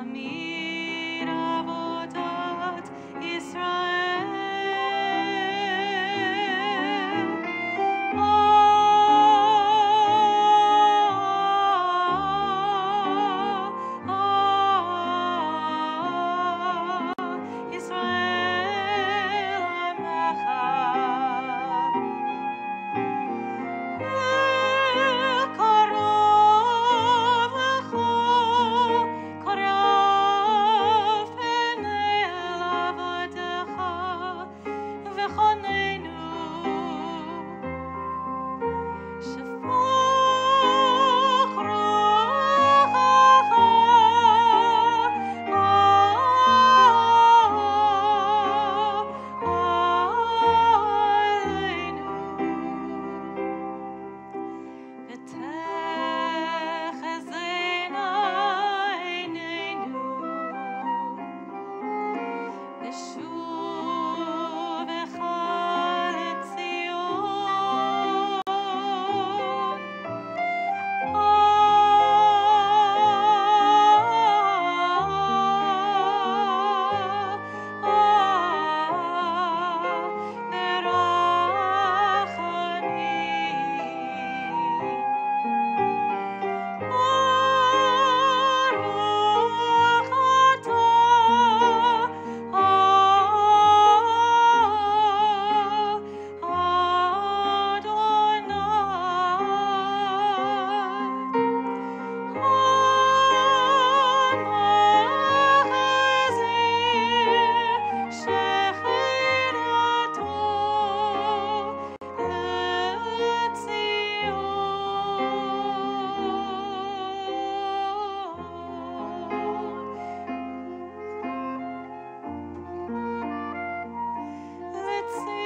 Amir Avodot Israel. خانه say